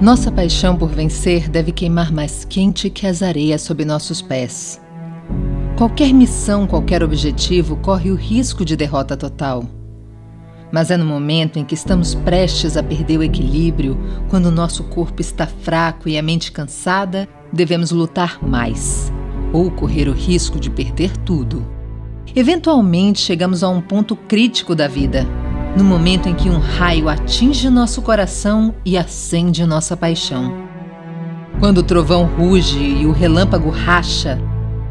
Nossa paixão por vencer deve queimar mais quente que as areias sob nossos pés. Qualquer missão, qualquer objetivo corre o risco de derrota total. Mas é no momento em que estamos prestes a perder o equilíbrio, quando o nosso corpo está fraco e a mente cansada, devemos lutar mais ou correr o risco de perder tudo. Eventualmente chegamos a um ponto crítico da vida, no momento em que um raio atinge nosso coração e acende nossa paixão. Quando o trovão ruge e o relâmpago racha,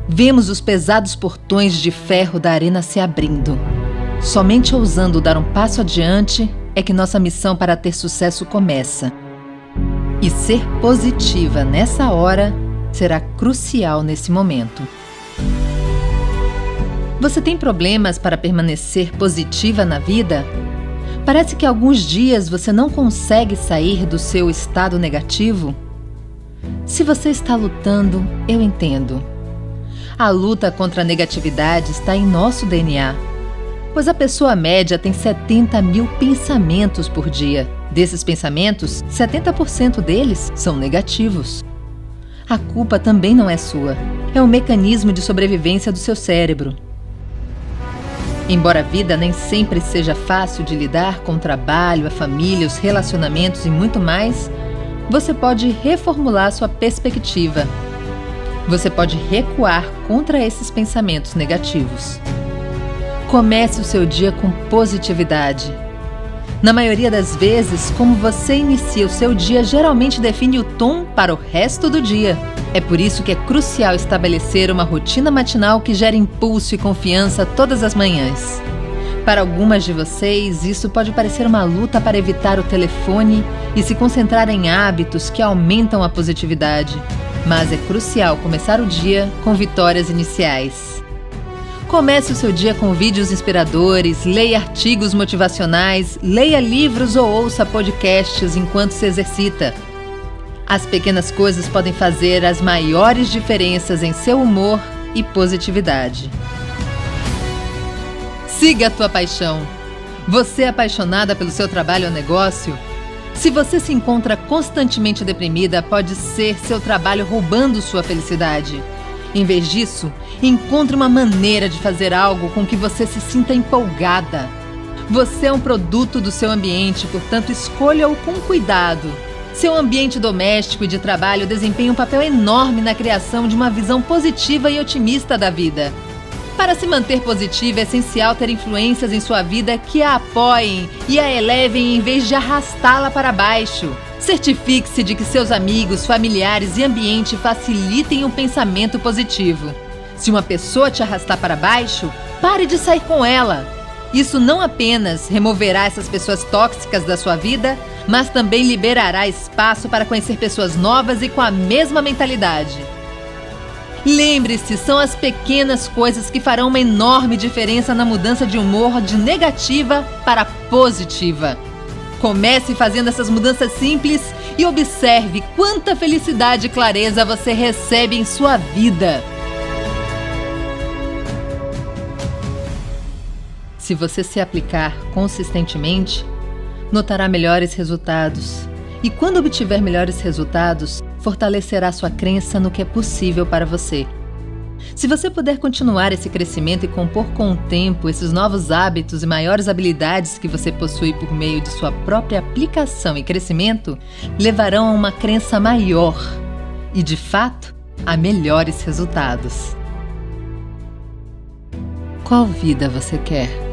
vemos os pesados portões de ferro da arena se abrindo Somente ousando dar um passo adiante é que nossa missão para ter sucesso começa. E ser positiva nessa hora será crucial nesse momento. Você tem problemas para permanecer positiva na vida? Parece que alguns dias você não consegue sair do seu estado negativo? Se você está lutando, eu entendo. A luta contra a negatividade está em nosso DNA pois a pessoa média tem 70 mil pensamentos por dia. Desses pensamentos, 70% deles são negativos. A culpa também não é sua, é um mecanismo de sobrevivência do seu cérebro. Embora a vida nem sempre seja fácil de lidar com o trabalho, a família, os relacionamentos e muito mais, você pode reformular sua perspectiva. Você pode recuar contra esses pensamentos negativos. Comece o seu dia com positividade. Na maioria das vezes, como você inicia o seu dia geralmente define o tom para o resto do dia. É por isso que é crucial estabelecer uma rotina matinal que gere impulso e confiança todas as manhãs. Para algumas de vocês, isso pode parecer uma luta para evitar o telefone e se concentrar em hábitos que aumentam a positividade. Mas é crucial começar o dia com vitórias iniciais. Comece o seu dia com vídeos inspiradores, leia artigos motivacionais, leia livros ou ouça podcasts enquanto se exercita. As pequenas coisas podem fazer as maiores diferenças em seu humor e positividade. Siga a tua paixão. Você é apaixonada pelo seu trabalho ou negócio? Se você se encontra constantemente deprimida, pode ser seu trabalho roubando sua felicidade. Em vez disso, encontre uma maneira de fazer algo com que você se sinta empolgada. Você é um produto do seu ambiente, portanto, escolha-o com cuidado. Seu ambiente doméstico e de trabalho desempenha um papel enorme na criação de uma visão positiva e otimista da vida. Para se manter positiva, é essencial ter influências em sua vida que a apoiem e a elevem em vez de arrastá-la para baixo. Certifique-se de que seus amigos, familiares e ambiente facilitem o um pensamento positivo. Se uma pessoa te arrastar para baixo, pare de sair com ela. Isso não apenas removerá essas pessoas tóxicas da sua vida, mas também liberará espaço para conhecer pessoas novas e com a mesma mentalidade. Lembre-se, são as pequenas coisas que farão uma enorme diferença na mudança de humor de negativa para positiva. Comece fazendo essas mudanças simples e observe quanta felicidade e clareza você recebe em sua vida. Se você se aplicar consistentemente, notará melhores resultados. E quando obtiver melhores resultados, fortalecerá sua crença no que é possível para você. Se você puder continuar esse crescimento e compor com o tempo esses novos hábitos e maiores habilidades que você possui por meio de sua própria aplicação e crescimento, levarão a uma crença maior e, de fato, a melhores resultados. Qual vida você quer?